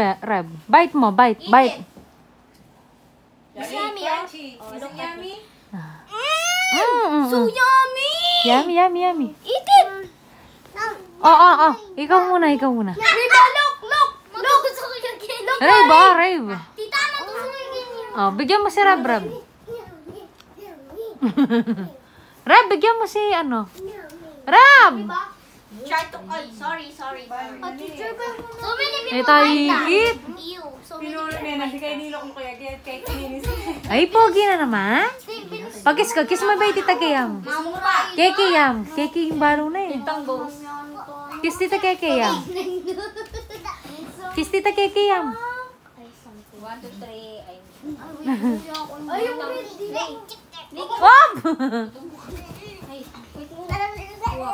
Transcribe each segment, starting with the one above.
Reb, bite mo, bite, bite. Yummy, crunchy. Is it yummy? Mm, mm, So mm. yummy! Yummy, yummy, yummy. Eat it! Oh, oh, oh. Ikaw muna, ikaw muna. Riba, look, look! Look! Gusto ko yung kid. Look, Reb, oh, Reb. Tita, ano gusto ko yung kid? Oh, bigyan mo si Reb, Reb. Reb, bigyan mo si ano. Reb! Try to, ay, sorry, sorry, sorry. So many people that. higit. Ew, so many people Hindi kayo nilok mo kaya. Kaya kininis. Ay, pogi na naman. Pagkis ka, kiss mo ba tita Kayam? Mamura. Keke yam. Keke yung balo na eh. Tanggos. Kiss tita Keke yam. Kiss tita Keke yam. One, two, three. Ay, ay, yung Wop! Ay, wait mo.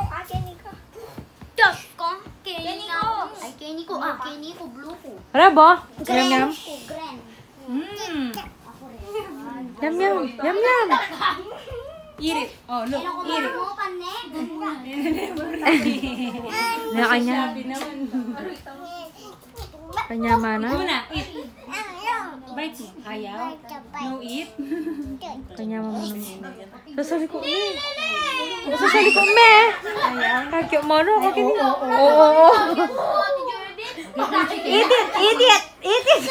Ah, Kenny ko. Josh ko. Kenny ko. Ay, Kenny ko. Ah, Kenny ko. Blue ko. Rebo? Yam yam. ko. Grand. Mmm. Yam yam. Yam yam. Eat it. Oh, look. Ano ko Eat it. mo panig? Na kanya. Sabi naman. Kanya mana. Muna, eat. Bite mo. Ayaw. No eat. Kanya mo muna. Sasali ko me. Sasali ko me. Kakyo mo no. Kakyo mo. Oo, oo. Eat it. Eat it. Eat it.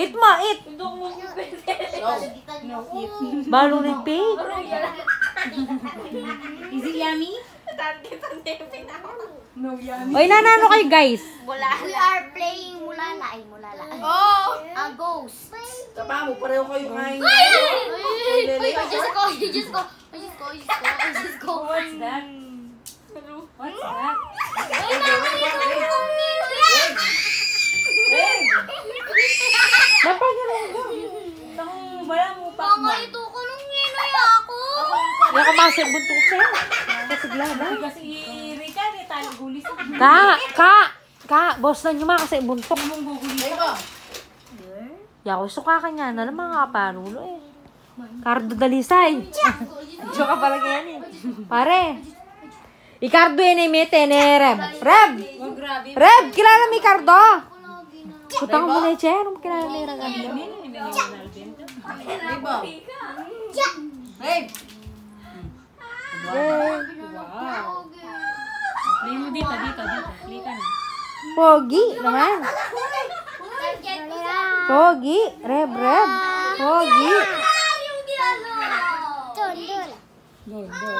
Eat mo. Eat. No eat. Balo na yung pig. Is it yummy? No yummy. Oy, nanano kayo guys? We are playing mulala. Ay, mulala. Oh! A ghost. Tama mo, pareho kayo kain. Ay! Ay! Ay! I just go! I just go! I just go! I just go! I just go! What's that? What's that? Ay, mama, ito ang music! Itong wala mo pa. Mga ito ko nung nginoy ako. Kasi Rika, di tayo gulis. Ka! Ka! Ka! Boss na nyo mga kasi buntok. Mong gugulis. Ikaw, Yaw, suka ka niya. Nalang mga kapanulo eh. Cardo Dalisay. Joke pala kaya eh. Pare. Icardo yun eh, mete, ne, Reb. Reb! Oh, grabe. Reb! Kilala mo Icardo? Kutang mo na siya. Anong kilala ni Reb? Ribo. Babe. Wow. Play mo dito, dito, dito. Play ka na. Pogi naman. Pogi. Reb, Reb. Pogi. Yung ginagawa. Go, go.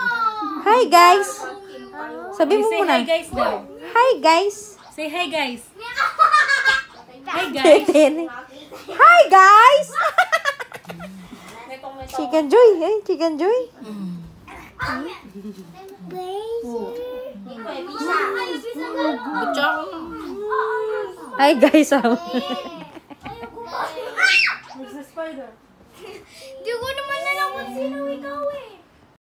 Hi, guys. Sabi mo Say muna. hi guys daw. Hi, guys. Say hi guys. Hi guys. Hi, guys. Chicken Joy. Eh, Chicken Joy. Hi, guys. ah. Where's the spider?